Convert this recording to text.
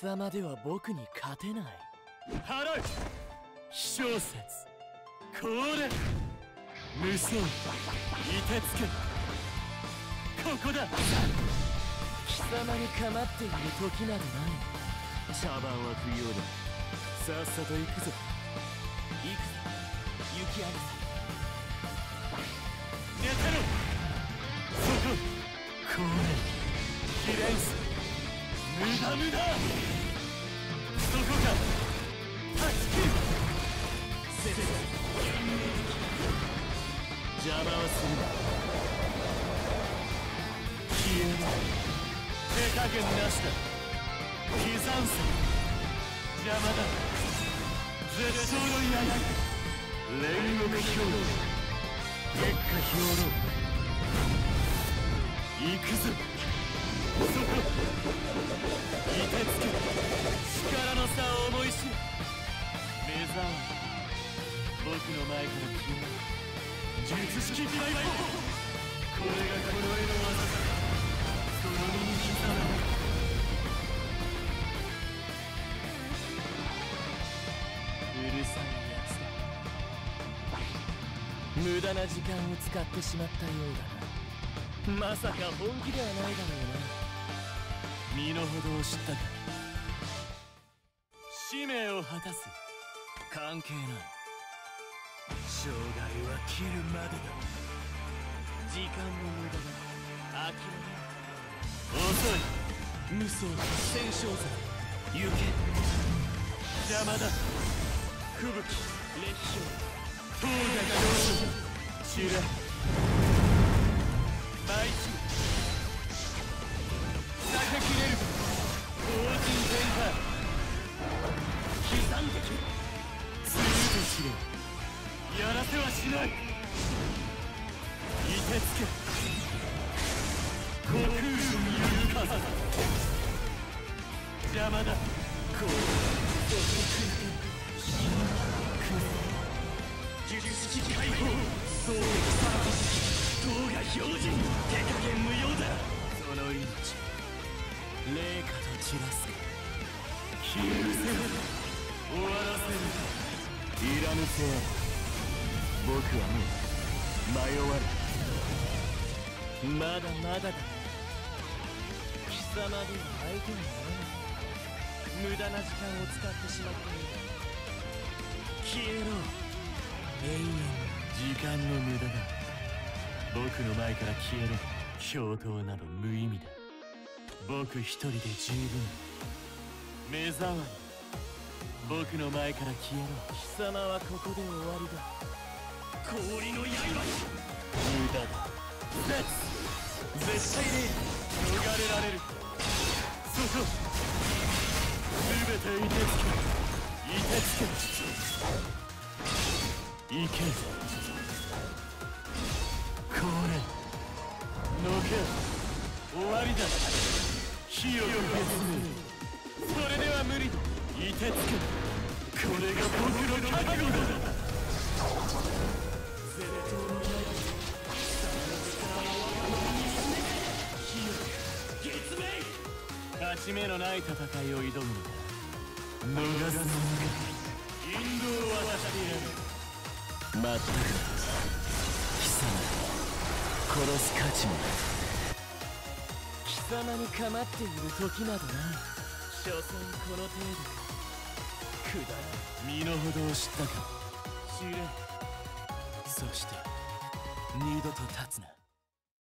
様では僕に勝てない。払う。非小説。これ。無双凍てつけ。ここだ。貴様に構っている時などない。茶番は不要だ。さっさと行くぞ。行くぞ。雪ありさ無駄無駄そこか断ち切るせ。せ邪魔はするな消えろ手加減なしだ刻んさ邪魔だ絶頂の刃煉獄兵月下兵糧行くぞそこ凍てつけ力の差を思い知る目覚め僕の前から消える術式大魔これがこの絵の技だその身に刻めうるさいやつだ無駄な時間を使ってしまったようだなまさか本気ではないだろうな身の程を知ったか。使命を果たす。関係ない。障害は切るまでだ。時間の無駄だ。諦め遅い。無双戦勝罪行け。邪魔だ。吹雪。烈氷東が教師知れ毎日いと知れやらせはしない。凍てつけ。虚空にゆるかさ邪魔だ。こう。呪術式解放。総力さらしが標準手加減無用だ。その命。霊下と散らす。か消えるせ終わらせる。いらぬせ僕はもう迷わぬまだまだだ貴様では相手にならない無駄な時間を使ってしまった消えろ。永遠時間の無駄だ。僕の前から消えろ共闘など無意味だ僕一人で十分目障り。僕の前から消えろ。貴様はここで終わりだ。氷の刃。無駄だ。絶絶対に逃れられる。そこ全て凍てつけ。凍てつけ。行け。これ。のけ。終わりだ。火を消すそれでは無理だ。てつけこれが僕の覚悟だゼレトの刃月命勝ち目のない戦いを挑むのだ逃すのが引導を渡してやるまったく。貴様殺す価値もない貴様に構っている時などない所詮この程度かくだ身の程を知ったか知れそして二度と立つな。